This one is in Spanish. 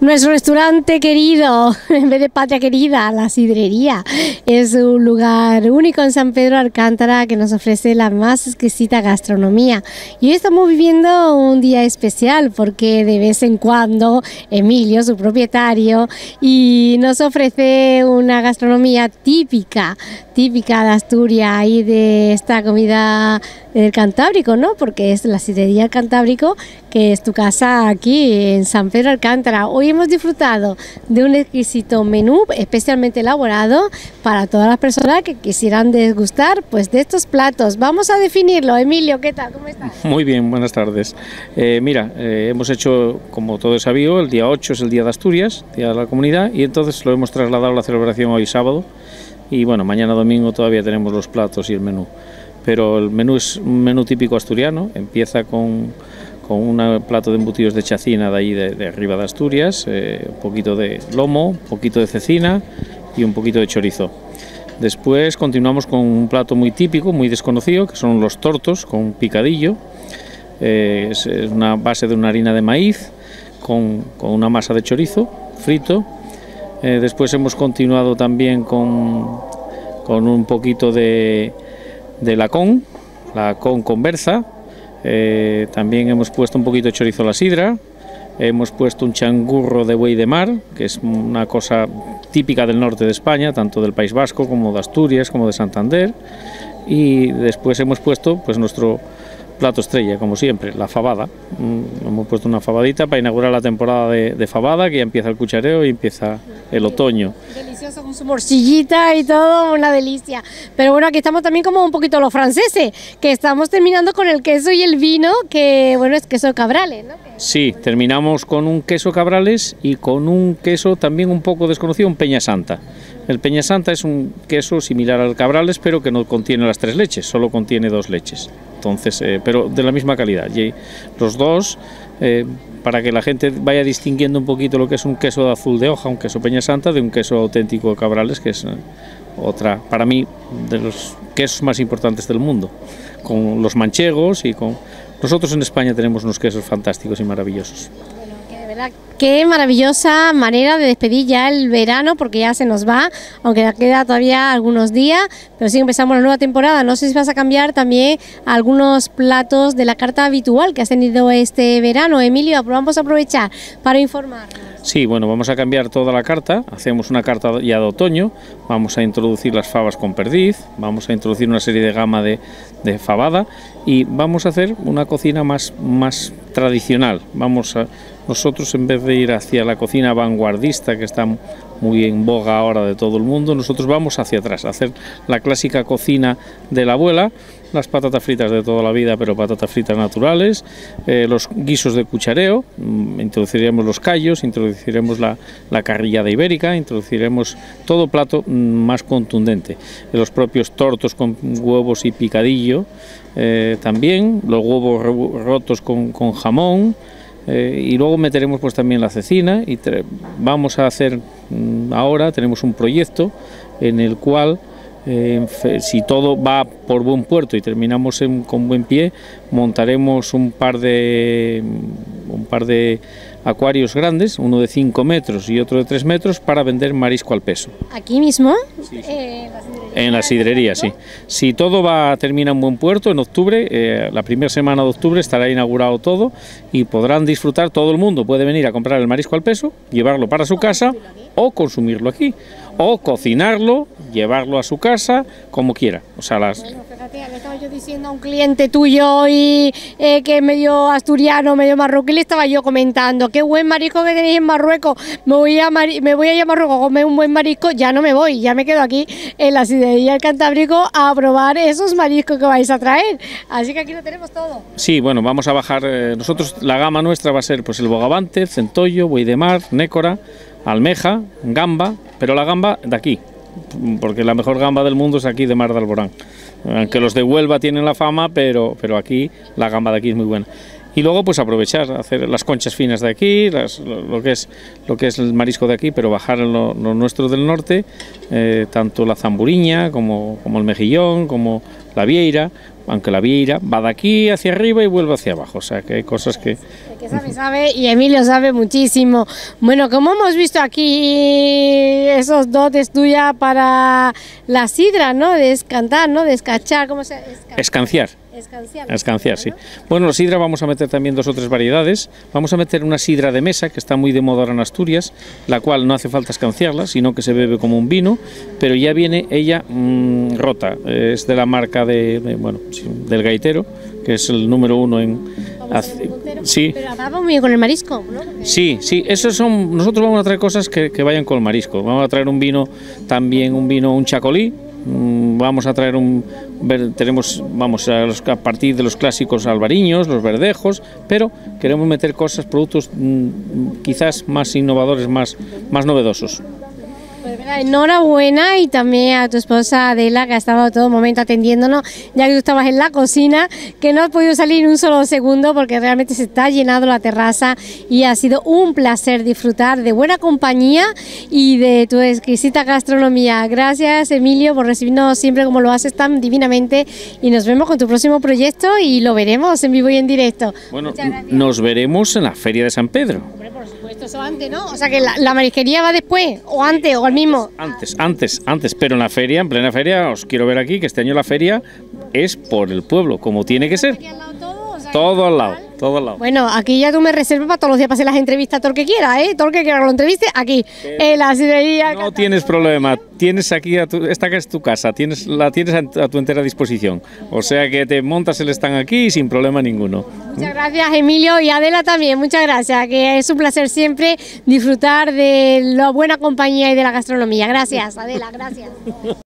Nuestro restaurante querido, en vez de patria querida, la sidrería, es un lugar único en San Pedro Alcántara que nos ofrece la más exquisita gastronomía. Y hoy estamos viviendo un día especial porque de vez en cuando Emilio, su propietario, y nos ofrece una gastronomía típica, típica de Asturias y de esta comida del Cantábrico, ¿no? Porque es la sidrería Cantábrico, que es tu casa aquí en San Pedro Alcántara. Hoy hemos disfrutado de un exquisito menú especialmente elaborado para todas las personas que quisieran degustar pues de estos platos. Vamos a definirlo. Emilio, ¿qué tal? ¿Cómo estás? Muy bien, buenas tardes. Eh, mira, eh, hemos hecho, como todo es sabido, el día 8 es el Día de Asturias, Día de la Comunidad, y entonces lo hemos trasladado a la celebración hoy sábado. Y bueno, mañana domingo todavía tenemos los platos y el menú. Pero el menú es un menú típico asturiano, empieza con con un plato de embutidos de chacina de ahí de, arriba de Asturias, eh, un poquito de lomo, un poquito de cecina y un poquito de chorizo. Después continuamos con un plato muy típico, muy desconocido, que son los tortos con picadillo. Eh, es, una base de una harina de maíz con, una masa de chorizo frito. Eh, después hemos continuado también con, con un poquito de, de lacón, lacón con berza, eh, también hemos puesto un poquito de chorizo a la sidra, hemos puesto un changurro de buey de mar, que es una cosa típica del norte de España, tanto del País Vasco como de Asturias, como de Santander, y después hemos puesto pues nuestro plato estrella, como siempre, la fabada. Mm, hemos puesto una fabadita para inaugurar la temporada de, fabada, que ya empieza el cuchareo y empieza el otoño. Delicioso con su morcillita y todo, una delicia. Pero bueno, aquí estamos también como un poquito los franceses, que estamos terminando con el queso y el vino, que bueno, es queso cabrales, ¿no? Sí, terminamos con un queso cabrales y con un queso también un poco desconocido, un peña santa. El Peña Santa es un queso similar al Cabrales, pero que no contiene las tres leches, solo contiene dos leches. Entonces, eh, pero de la misma calidad. Los dos, eh, para que la gente vaya distinguiendo un poquito lo que es un queso de azul de hoja, un queso Peña Santa, de un queso auténtico de Cabrales, que es eh, otra, para mí, de los quesos más importantes del mundo, con los manchegos y con... Nosotros en España tenemos unos quesos fantásticos y maravillosos. Qué maravillosa manera de despedir ya el verano, porque ya se nos va, aunque queda todavía algunos días, pero sí empezamos la nueva temporada. No sé si vas a cambiar también algunos platos de la carta habitual que has tenido este verano. Emilio, vamos a aprovechar para informar. Sí, bueno, vamos a cambiar toda la carta, hacemos una carta ya de otoño, vamos a introducir las fabas con perdiz, vamos a introducir una serie de gama de, de fabada y vamos a hacer una cocina más, más tradicional. Vamos a, nosotros en vez de ir hacia la cocina vanguardista que está muy en boga ahora de todo el mundo, nosotros vamos hacia atrás, a hacer la clásica cocina de la abuela, las patatas fritas de toda la vida, pero patatas fritas naturales, eh, los guisos de cuchareo, mm, introduciremos los callos, introduciremos la, la carrillada ibérica, introduciremos todo plato mm, más contundente, los propios tortos con huevos y picadillo, eh, también los huevos rotos con, con jamón, eh, y luego meteremos pues también la cecina y vamos a hacer mm, ahora, tenemos un proyecto en el cual eh, si todo va por buen puerto y terminamos con buen pie, montaremos un par de un par de acuarios grandes, uno de 5 metros y otro de 3 metros, para vender marisco al peso. ¿Aquí mismo? Eh, en la sidrería, sí. Si todo va termina en buen puerto, en octubre, eh, la primera semana de octubre estará inaugurado todo y podrán disfrutar, todo el mundo puede venir a comprar el marisco al peso, llevarlo para su casa o consumirlo aquí, o cocinarlo, llevarlo a su casa, como quiera. O sea, las le estaba yo diciendo a un cliente tuyo y eh, que medio asturiano, medio marroquí, le estaba yo comentando, qué buen marisco que tenéis en Marruecos, me voy a, me voy a ir a Marruecos a comer un buen marisco, ya no me voy, ya me quedo aquí en la sidrería del Cantábrico a probar esos mariscos que vais a traer, así que aquí lo tenemos todo. Sí, bueno, vamos a bajar, eh, nosotros la gama nuestra va a ser pues el bogavante, centollo, buey de mar, nécora, almeja, gamba, pero la gamba de aquí, porque la mejor gamba del mundo es aquí de Mar de Alborán. Aunque los de Huelva tienen la fama, pero, pero aquí la gamba de aquí es muy buena. Y luego pues aprovechar, hacer las conchas finas de aquí, lo, que es, lo que es el marisco de aquí, pero bajar lo, lo nuestro del norte, eh, tanto la zamburiña como, como el mejillón, como la vieira, aunque la vía va de aquí hacia arriba y vuelve hacia abajo, o sea que hay cosas que... que sabe, sabe y Emilio sabe muchísimo. Bueno, como hemos visto aquí esos dotes tuyas para la sidra, ¿no? De escantar, ¿no? De escachar, ¿cómo se Escanciar. Escanciar. Escanciar, sí. Bueno, la sidra vamos a meter también dos o tres variedades. Vamos a meter una sidra de mesa, que está muy de moda ahora en Asturias, la cual no hace falta escanciarla, sino que se bebe como un vino, pero ya viene ella mm, rota. Es de la marca de, de, bueno, sí, del gaitero, que es el número uno en... Sí. Pero va muy bien con el marisco, ¿no? Sí, sí, esos son, nosotros vamos a traer cosas que, que vayan con el marisco. Vamos a traer un vino, también un vino, un chacolí, vamos a traer un tenemos vamos a, los, a, partir de los clásicos albariños los verdejos pero queremos meter cosas productos mmm, quizás más innovadores más más novedosos enhorabuena y también a tu esposa Adela que ha estado todo momento atendiéndonos, ya que tú estabas en la cocina, que no has podido salir un solo segundo porque realmente se está llenando la terraza y ha sido un placer disfrutar de buena compañía y de tu exquisita gastronomía. Gracias Emilio por recibirnos siempre como lo haces tan divinamente y nos vemos con tu próximo proyecto y lo veremos en vivo y en directo. Bueno, nos veremos en la Feria de San Pedro. Hombre, por supuesto, eso antes, ¿no? O sea que la, la marisquería va después, o antes, o al mismo. Antes, antes, antes, pero en la feria, en plena feria, os quiero ver aquí que este año la feria es por el pueblo, como tiene que ser. Todo, al lado, todo al lado. Bueno, aquí ya tú me reservas para todos los días para hacer las entrevistas, todo el que quiera, ¿eh? Todo el que quiera que lo entreviste, aquí, en la sidrería. No tienes problema, tienes aquí, a tu, esta que es tu casa, tienes, la tienes a, a, tu entera disposición. O sea que te montas el stand aquí sin problema ninguno. Muchas gracias, Emilio, y Adela también, muchas gracias, que es un placer siempre disfrutar de la buena compañía y de la gastronomía. Gracias, Adela, gracias.